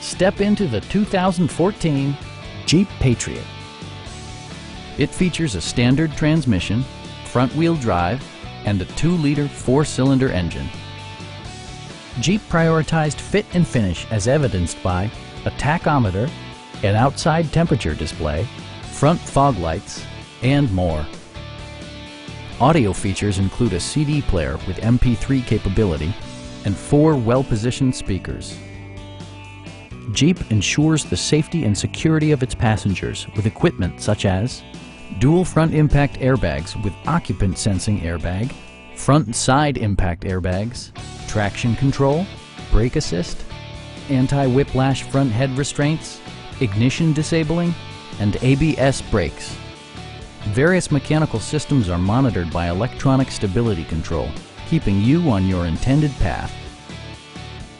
Step into the 2014 Jeep Patriot. It features a standard transmission, front-wheel drive, and a 2-liter 4-cylinder engine. Jeep prioritized fit and finish as evidenced by a tachometer, an outside temperature display, front fog lights, and more. Audio features include a CD player with MP3 capability and four well-positioned speakers. Jeep ensures the safety and security of its passengers with equipment such as dual front impact airbags with occupant sensing airbag, front side impact airbags, traction control, brake assist, anti-whiplash front head restraints, ignition disabling, and ABS brakes. Various mechanical systems are monitored by electronic stability control, keeping you on your intended path.